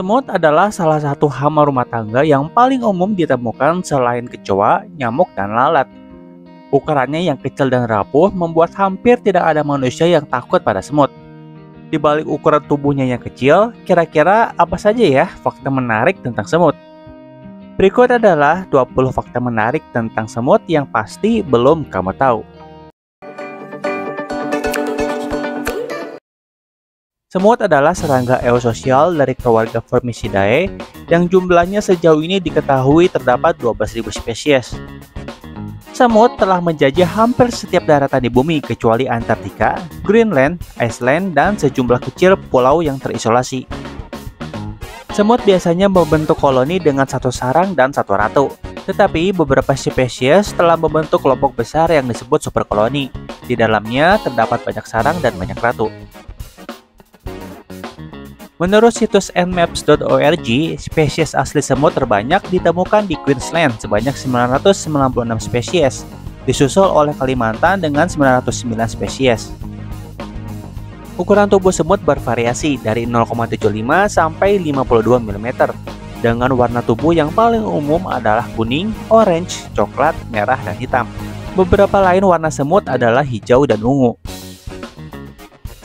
Semut adalah salah satu hama rumah tangga yang paling umum ditemukan selain kecoa, nyamuk, dan lalat. Ukurannya yang kecil dan rapuh membuat hampir tidak ada manusia yang takut pada semut. Di balik ukuran tubuhnya yang kecil, kira-kira apa saja ya fakta menarik tentang semut? Berikut adalah 20 fakta menarik tentang semut yang pasti belum kamu tahu. Semut adalah serangga eusosial dari keluarga Formicidae yang jumlahnya sejauh ini diketahui terdapat 12.000 spesies. Semut telah menjajah hampir setiap daratan di bumi kecuali Antartika, Greenland, Iceland, dan sejumlah kecil pulau yang terisolasi. Semut biasanya membentuk koloni dengan satu sarang dan satu ratu, tetapi beberapa spesies telah membentuk kelompok besar yang disebut superkoloni. Di dalamnya terdapat banyak sarang dan banyak ratu. Menurut situs nmaps.org, spesies asli semut terbanyak ditemukan di Queensland sebanyak 996 spesies, disusul oleh Kalimantan dengan 909 spesies. Ukuran tubuh semut bervariasi dari 0,75 sampai 52 mm, dengan warna tubuh yang paling umum adalah kuning, orange, coklat, merah, dan hitam. Beberapa lain warna semut adalah hijau dan ungu.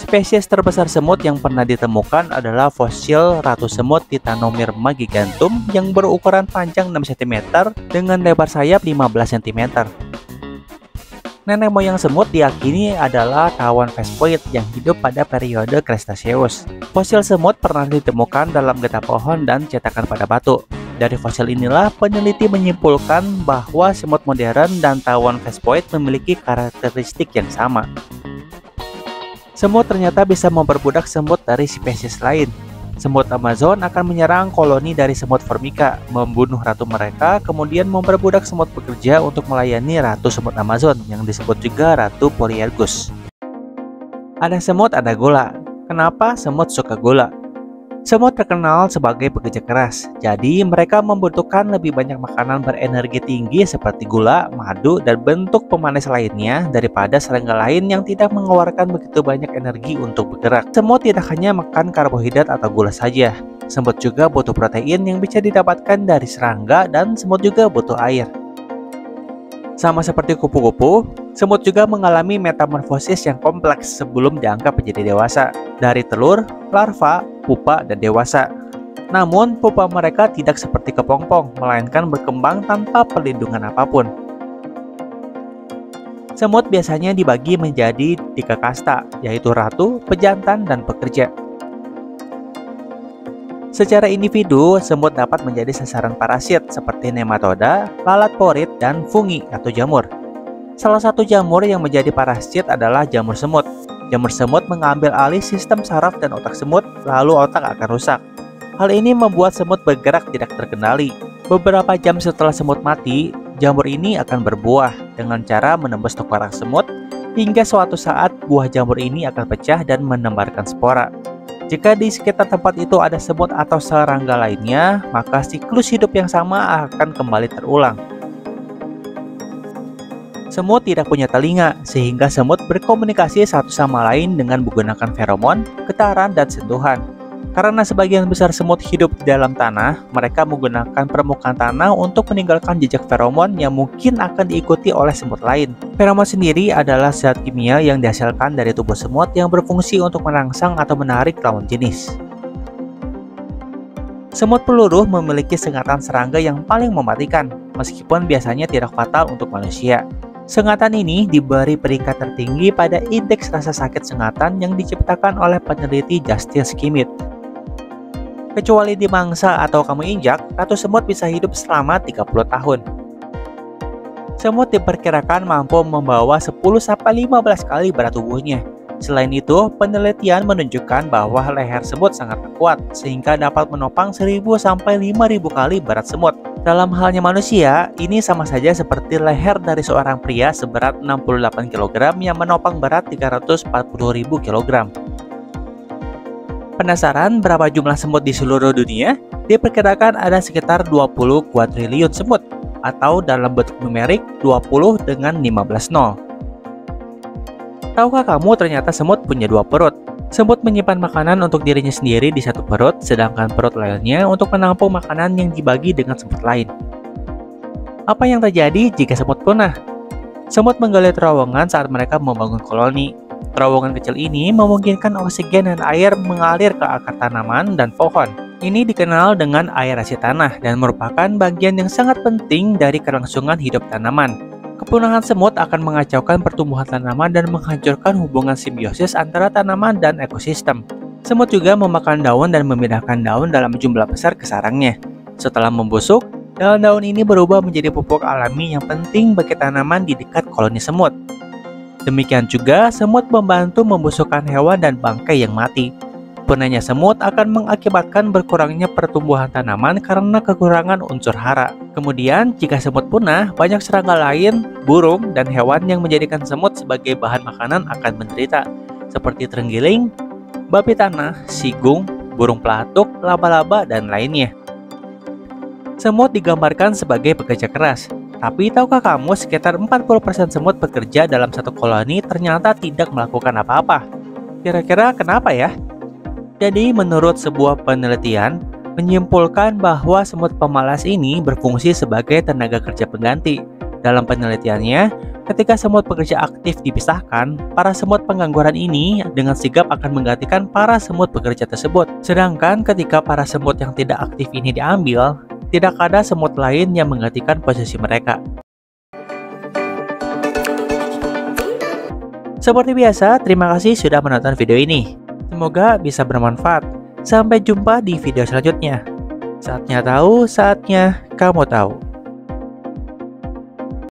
Spesies terbesar semut yang pernah ditemukan adalah fosil ratu semut Titanomir magigantum yang berukuran panjang 6 cm dengan lebar sayap 15 cm. Nenek moyang semut diyakini adalah tawon vespoid yang hidup pada periode Cretaceous. Fosil semut pernah ditemukan dalam getah pohon dan cetakan pada batu. Dari fosil inilah, peneliti menyimpulkan bahwa semut modern dan tawon vespoid memiliki karakteristik yang sama. Semut ternyata bisa memperbudak semut dari spesies lain. Semut Amazon akan menyerang koloni dari semut Formica, membunuh ratu mereka, kemudian memperbudak semut pekerja untuk melayani ratu semut Amazon yang disebut juga Ratu Polyergus. Ada semut, ada gula. Kenapa semut suka gula? Semut terkenal sebagai pekerja keras, jadi mereka membutuhkan lebih banyak makanan berenergi tinggi seperti gula, madu, dan bentuk pemanis lainnya daripada serangga lain yang tidak mengeluarkan begitu banyak energi untuk bergerak. Semut tidak hanya makan karbohidrat atau gula saja, semut juga butuh protein yang bisa didapatkan dari serangga dan semut juga butuh air. Sama seperti kupu-kupu, semut juga mengalami metamorfosis yang kompleks sebelum dianggap menjadi dewasa. Dari telur, larva, pupa, dan dewasa. Namun, pupa mereka tidak seperti kepompong, melainkan berkembang tanpa perlindungan apa pun. Semut biasanya dibagi menjadi tiga kasta, yaitu ratu, pejantan, dan pekerja. Secara individu, semut dapat menjadi sasaran parasit seperti nematoda, lalat porit, dan fungi atau jamur. Salah satu jamur yang menjadi parasit adalah jamur semut. Jamur semut mengambil alih sistem saraf dan otak semut, lalu otak akan rusak. Hal ini membuat semut bergerak tidak terkendali. Beberapa jam setelah semut mati, jamur ini akan berbuah dengan cara menembus tengkorak semut hingga suatu saat buah jamur ini akan pecah dan menembarkan spora. Jika di sekitar tempat itu ada semut atau serangga lainnya, maka siklus hidup yang sama akan kembali terulang. Semut tidak punya telinga, sehingga semut berkomunikasi satu sama lain dengan menggunakan feromon, getaran, dan sentuhan. Karena sebagian besar semut hidup di dalam tanah, mereka menggunakan permukaan tanah untuk meninggalkan jejak feromon yang mungkin akan diikuti oleh semut lain. Feromon sendiri adalah zat kimia yang dihasilkan dari tubuh semut yang berfungsi untuk merangsang atau menarik lawan jenis. Semut peluru memiliki sengatan serangga yang paling mematikan, meskipun biasanya tidak fatal untuk manusia. Sengatan ini diberi peringkat tertinggi pada indeks rasa sakit sengatan yang diciptakan oleh peneliti Justin Skimit. Kecuali di mangsa atau kamu injak, ratu semut bisa hidup selama 30 tahun. Semut diperkirakan mampu membawa 10-15 kali berat tubuhnya. Selain itu, penelitian menunjukkan bahwa leher semut sangat kuat sehingga dapat menopang 1000-5000 kali berat semut. Dalam halnya manusia, ini sama saja seperti leher dari seorang pria seberat 68 kg yang menopang berat 340.000 kg. Penasaran berapa jumlah semut di seluruh dunia? Diperkirakan ada sekitar 20 kuadriliun semut, atau dalam bentuk numerik 20 dengan 15 nol. Tahukah kamu ternyata semut punya dua perut? Semut menyimpan makanan untuk dirinya sendiri di satu perut, sedangkan perut lainnya untuk menampung makanan yang dibagi dengan semut lain. Apa yang terjadi jika semut punah? Semut menggali terowongan saat mereka membangun koloni. Terowongan kecil ini memungkinkan oksigen dan air mengalir ke akar tanaman dan pohon. Ini dikenal dengan aerasi tanah dan merupakan bagian yang sangat penting dari kelangsungan hidup tanaman. Kepunahan semut akan mengacaukan pertumbuhan tanaman dan menghancurkan hubungan simbiosis antara tanaman dan ekosistem. Semut juga memakan daun dan memindahkan daun dalam jumlah besar ke sarangnya. Setelah membusuk, daun-daun ini berubah menjadi pupuk alami yang penting bagi tanaman di dekat koloni semut. Demikian juga, semut membantu membusukkan hewan dan bangkai yang mati. Punahnya semut akan mengakibatkan berkurangnya pertumbuhan tanaman karena kekurangan unsur hara. Kemudian, jika semut punah, banyak serangga lain, burung, dan hewan yang menjadikan semut sebagai bahan makanan akan menderita, seperti terenggiling, babi tanah, sigung, burung pelatuk, laba-laba, dan lainnya. Semut digambarkan sebagai pekerja keras, tapi tahukah kamu sekitar 40% semut bekerja dalam satu koloni ternyata tidak melakukan apa-apa? Kira-kira kenapa ya? Jadi menurut sebuah penelitian, menyimpulkan bahwa semut pemalas ini berfungsi sebagai tenaga kerja pengganti. Dalam penelitiannya, ketika semut pekerja aktif dipisahkan, para semut pengangguran ini dengan sigap akan menggantikan para semut pekerja tersebut. Sedangkan ketika para semut yang tidak aktif ini diambil, tidak ada semut lain yang menggantikan posisi mereka. Seperti biasa, terima kasih sudah menonton video ini. Semoga bisa bermanfaat. Sampai jumpa di video selanjutnya. Saatnya tahu, saatnya kamu tahu.